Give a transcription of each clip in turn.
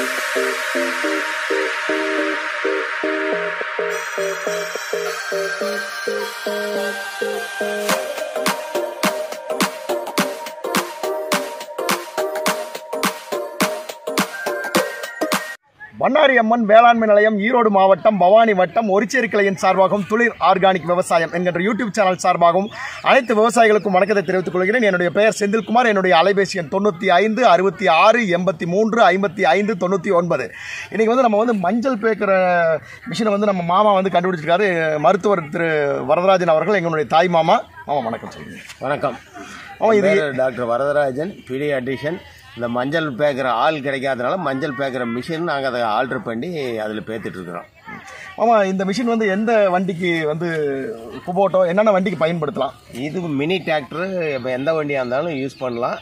Thank you. Bannari Amman வேளாண்மை நிலையம் ஈரோடு மாவட்டம் பவானி வட்டம் ஒரிச்சேரி கிளையின் சார்பாகவும் துளிர் ஆர்கானிக் விவசாயம் என்கின்ற யூடியூப் சேனல் சார்பாகவும் அனைத்து விவசாயிகளுக்கும் வணக்கத்தை தெரிவித்துக் கொள்கிறேன். என்னுடைய பெயர் செந்தில்குமார். என்னுடைய அலைபேசி எண் தொண்ணூற்றி ஐந்து அறுபத்தி ஆறு எண்பத்தி மூன்று ஐம்பத்தி ஐந்து தொண்ணூற்றி ஒன்பது. இன்றைக்கி வந்து நம்ம வந்து மஞ்சள் பேக்கிற மிஷினை வந்து நம்ம மாமா வந்து கண்டுபிடிச்சிருக்காரு. மருத்துவர் திரு வரதராஜன் அவர்கள் எங்களுடைய தாய் மாமா. மாமா வணக்கம் சொல்லுங்க. வணக்கம். ஆமாம் இது டாக்டர் வரதராஜன் பீடியாட்ரிஷியன். இந்த மஞ்சள் பேக்கிற ஆள் கிடைக்காதனால மஞ்சள் பேக்கிற மிஷின் நாங்கள் அதை ஆல்டர் பண்ணி அதில் பேத்துட்டு இருக்கிறோம். ஆமாம் இந்த மிஷின் வந்து எந்த வண்டிக்கு வந்து குபோட்டோ என்னென்ன வண்டிக்கு பயன்படுத்தலாம்? இது மினி டிராக்டர் இப்போ எந்த வண்டியாக இருந்தாலும் யூஸ் பண்ணலாம்.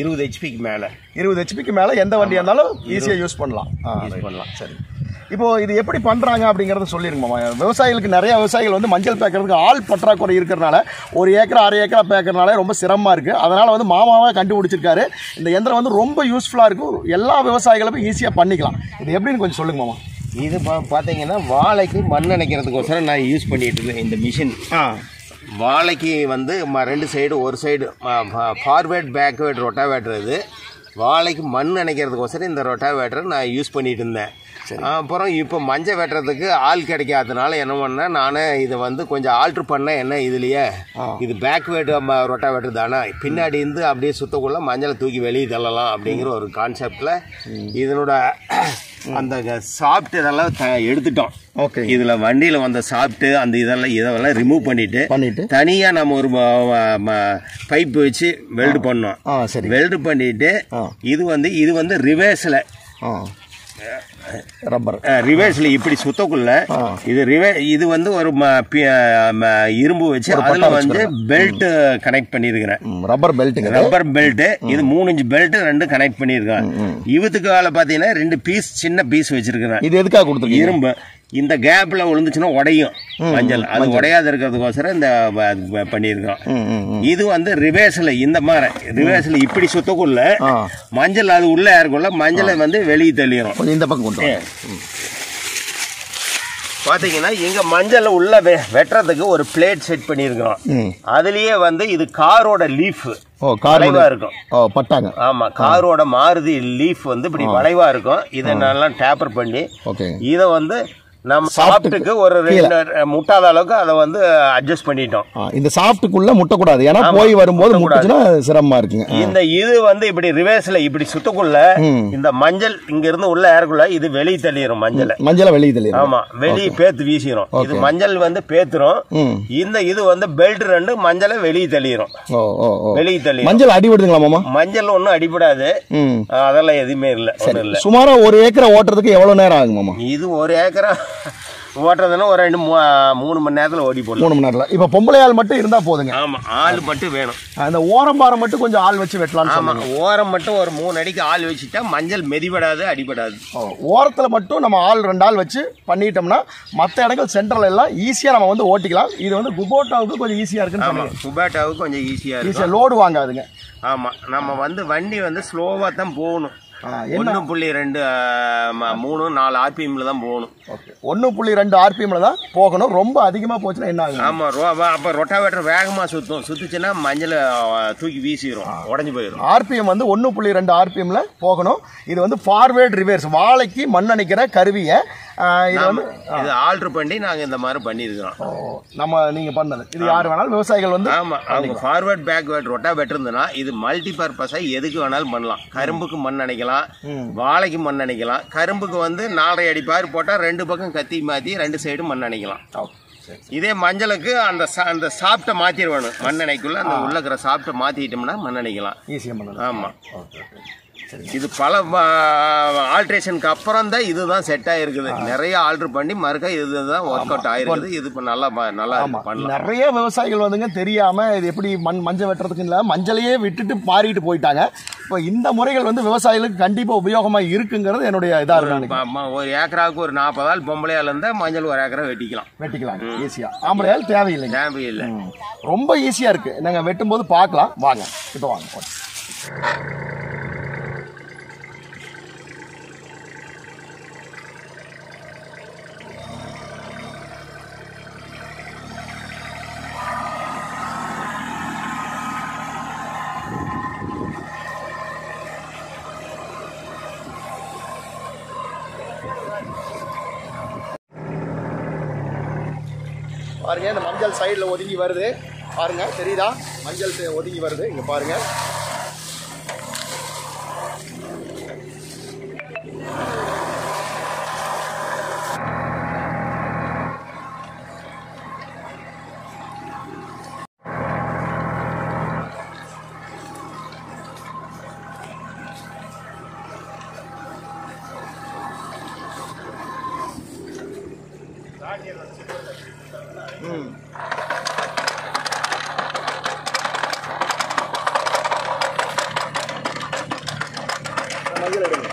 இருபது ஹெச்பிக்கு மேலே. இருபது ஹெச்பிக்கு மேலே எந்த வண்டியாக இருந்தாலும் ஈஸியாக யூஸ் பண்ணலாம். யூஸ். பண்ணலாம். சரி. இப்போ இது எப்படி பண்ணுறாங்க அப்படிங்கிறத சொல்லிருங்கம்மா விவசாயிகளுக்கு நிறைய விவசாயிகள் வந்து மஞ்சள் பேக்கிறதுக்கு ஆள் பற்றாக்குறை இருக்கிறனால ஒரு ஏக்கரா அரை ஏக்கரா பேக்கறனால ரொம்ப சிரமமாக இருக்குது அதனால் வந்து மாமாவை கண்டுபிடிச்சிருக்காரு. இந்த எந்திரம் வந்து ரொம்ப யூஸ்ஃபுல்லாக இருக்கும். எல்லா விவசாயிகளுக்கும் ஈஸியாக பண்ணிக்கலாம். இது எப்படின்னு கொஞ்சம் சொல்லுங்க மாமா. இது பா பார்த்தீங்கன்னா வாழைக்கு மண் அணைக்கிறதுக்கோசரம் நான் யூஸ் பண்ணிட்டு இருக்கேன் இந்த மிஷின் ஆ. வாழைக்கு வந்து ம- ரெண்டு சைடு ஒரு சைடு ஃபார்வேர்ட் பேக்வேர்ட் ரொட்டாவேட்டர் இது. வாழைக்கு மண் அணைக்கிறதுக்கோசரம் இந்த ரொட்டாவேட்டரை நான் யூஸ் பண்ணிட்டு இருந்தேன். அப்புறம் இப்போ மஞ்சள் வெட்டுறதுக்கு ஆள் கிடைக்காதனால என்ன பண்ணேன்? நான் இதை வந்து கொஞ்சம் ஆல்ட்ரு பண்ணேன். என்ன இதுலயே? இது பேக்வேர்டு ரொட்டாவேட்டர் தானே பின்னாடி இருந்து அப்படியே சுத்தக்குள்ள மஞ்சளை தூக்கி வெளியே தள்ளலாம் அப்படிங்கிற ஒரு கான்செப்டில் இதனோட அந்த சாப்பிட்டு இதெல்லாம் த- எடுத்துட்டோம். ஓகே. இதுல வண்டியில வந்த சாப்பிட்டு அந்த இதெல்லாம் இதெல்லாம் ரிமூவ் பண்ணிட்டு பண்ணிட்டு. தனியா நம்ம ஒரு பைப் வச்சு வெல்டு பண்ணோம். சரி. வெல்டு பண்ணிட்டு. இது வந்து இது வந்து ரிவேர்ஸ்ல ரப்பர் ரிவேர்ஸ்ல இப்படி சுத்தக்குள்ள. இது ரிவே இது வந்து ஒரு இரும்பு வச்சு அதுல வந்து பெல்ட் கனெக்ட் பண்ணிருக்கிறேன் ரப்பர் பெல்ட்டுங்க ரப்பர் பெல்ட் இது? மூணு இன்ச் பெல்ட் ரெண்டு கனெக்ட் பண்ணிருக்கேன் இவத்துக்கு வேலை பாத்தீங்கன்னா ரெண்டு பீஸ் சின்ன பீஸ் வச்சிருக்கிறேன். இது எதுக்காக கொடுத்துருக்கீங்க? இரும்பு. இந்த கேப்ல விழுந்துச்சுன்னா உடையும். மஞ்சள். அது உடையாத இருக்கிறதுக்கோசரம் இந்த பண்ணியிருக்கோம். இது வந்து ரிவேர்ஸ்ல இந்த மாதிரி. ரிவேர்ஸ்ல இப்படி சுத்தக்குள்ள மஞ்சள் அது உள்ள இருக்குள்ள மஞ்சளை வந்து வெளியே கொஞ்சம் இந்த பக்கம் கொண்டு வாங்க. பாத்தீங்கன்னா இங்க மஞ்சள் உள்ள வெ- வெட்டுறதுக்கு ஒரு பிளேட் செட் பண்ணியிருக்கிறோம். ம். அதுலயே வந்து இது காரோட லீஃப் ஓ கார் வளைவா இருக்கும். ஓ பட்டாங்க. ஆமா காரோட மாருதி லீஃப் வந்து இப்படி வளைவா இருக்கும். இதை நல்லா டேப்பர் பண்ணி இதை வந்து நம்ம சாப்பிட்டுக்கு ஒரு ரெண்டு முட்டாத அளவுக்கு அதை வந்து அட்ஜஸ்ட் பண்ணிட்டோம். இந்த சாஃப்ட்டுக்குள்ள முட்டக்கூடாது. ஏன்னா போய் வரும்போது முட்டுச்சுன்னா சிரமமா இருக்குங்க. இந்த இது வந்து இப்படி ரிவேர்ஸ்ல இப்படி சுத்தக்குள்ள. இந்த மஞ்சள் இங்க இருந்து உள்ள ஏறக்குள்ள இது வெளியே தள்ளிடும் மஞ்சள். மஞ்சளை வெளியே தள்ளிடுங்க ஆமா வெளியே பேத்து வீசிடும் இது மஞ்சள் வந்து பேத்துரும். இந்த இது வந்து பெல்ட் ரெண்டு மஞ்சளை வெளியே தள்ளிடும் வெளியே தள்ளிடும் மஞ்சள் அடிபடுதுங்களா மாமா? மஞ்சள் ஒன்றும் அடிபடாது. அதெல்லாம் எதுவுமே இல்லை ஒன்றும் இல்லை. சுமாரா ஒரு ஏக்கரை ஓட்டுறதுக்கு எவ்வளவு நேரம் ஆகும் மாமா? இது ஒரு ஏக்கரா? ஓட்டுறதுன்னா ஒரு ரெண்டு மூணு மணி நேரத்தில் ஓடி போடலாம். மூணு மணி நேரத்துல. இப்ப பொம்பளை ஆள் மட்டும் இருந்தா போதுங்க. ஆமா ஆள் மட்டும் வேணும். அந்த ஓரம் பாரம் மட்டும் கொஞ்சம் ஆள் வச்சு வெட்டலாம்னு ஆமா சொன்னாங்க ஓரம் மட்டும் ஒரு மூணு அடிக்கு ஆள் வச்சுட்டா மஞ்சள் மெதிபடாது அடிபடாது. ஓரத்துல மட்டும் நம்ம ஆள் ரெண்டு ஆள் வச்சு பண்ணிட்டோம்னா மற்ற இடங்கள் சென்ட்ரல் எல்லாம் ஈஸியா நம்ம வந்து ஓட்டிக்கலாம். இது வந்து குபோட்டாவுக்கு கொஞ்சம் ஈஸியா இருக்குன்னு ஆமா சொன்னீங்க சுபேட்டாவுக்கு கொஞ்சம் ஈஸியா இருக்கும். ஈஸியா லோடு வாங்காதுங்க. ஆமா நம்ம வந்து வண்டி வந்து ஸ்லோவா தான் போகணும். ஒன்று புள்ளி ரெண்டு மூணு நாலு ஆர்பிஎம்ல தான் போகணும். ஒன்று புள்ளி ரெண்டு ஆர்பிஎம்ல தான் போகணும். ரொம்ப அதிகமா போச்சுன்னா என்ன ஆகும்? ஆமா ரோ அப்போ ரொட்டாவேட்டர் வேகமா சுத்தும். சுத்துச்சுன்னா மஞ்சள் தூக்கி வீசிடும் உடஞ்சி போயிடும் ஆர்பிஎம் வந்து ஒன்று புள்ளி ரெண்டு ஆர்பிஎம்ல போகணும். இது வந்து ஃபார்வேர்ட் ரிவர்ஸ் வாழைக்கு மண் அணைக்கிற கருவியை இது வந்து இது பண்ணி நாங்க இந்த மாதிரி பண்ணியிருக்கிறோம் நம்ம நீங்க பண்ணது. இது யார் வேணாலும் விவசாயிகள் வந்து ஆமா அவங்க ஃபார்வர்ட் பேக்வேர்ட் ரொட்டாவேட்டர் இருந்ததுன்னா இது மல்டி பர்பஸா எதுக்கு வேணாலும் பண்ணலாம். கரும்புக்கு மண் அணைக்கலாம் வாழைக்கு மண் அணைக்கலாம். கரும்புக்கு வந்து நாலரை அடி பார் போட்டா ரெண்டு பக்கம் கத்தி மாத்தி ரெண்டு சைடும் மண் அணைக்கலாம். இதே மஞ்சளுக்கு அந்த அந்த சாப்பிட்ட மாத்திடுவானு மண் அணைக்குள்ள அந்த உள்ள இருக்கிற சாப்பிட்ட மாத்திட்டோம்னா மண் அணைக்கலாம். ஈஸியாக பண்ணலாம் ஆமா. ஓகே. இது பல ஆல்ட்ரேஷனுக்கு அப்புறம் தான் இதுதான் செட் ஆயிருக்குது. நிறைய ஆல்டர் பண்ணி மறுக்க இதுதான் ஒர்க் அவுட் ஆயிருக்குது. இது இப்ப நல்லா நல்லா பண்ணலாம். நிறைய விவசாயிகள் வந்துங்க தெரியாம இது எப்படி மண் மஞ்சள் வெட்டுறதுக்கு இல்லை மஞ்சளையே விட்டுட்டு மாறிட்டு போயிட்டாங்க. இப்போ இந்த முறைகள் வந்து விவசாயிகளுக்கு கண்டிப்பா உபயோகமா இருக்குங்கிறது என்னுடைய இதா இருக்கு ஒரு ஏக்கராவுக்கு ஒரு நாற்பது ஆள் பொம்பளையால இருந்தா மஞ்சள் ஒரு ஏக்கரா வெட்டிக்கலாம். வெட்டிக்கலாம். ஈஸியா ஆம்பளையால் தேவையில்லைங்க. தேவை இல்லை ம். ரொம்ப ஈஸியா இருக்கு. நாங்க வெட்டும்போது பார்க்கலாம். வாங்க. இப்போ வாங்க. பாருங்க இந்த மஞ்சள் சைடில் ஒதுங்கி வருது. பாருங்க தெரியுதா? மஞ்சள் ஒதுங்கி வருது. இங்க பாருங்க. ம் இந்த மஞ்சள் எடுங்க